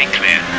very clear.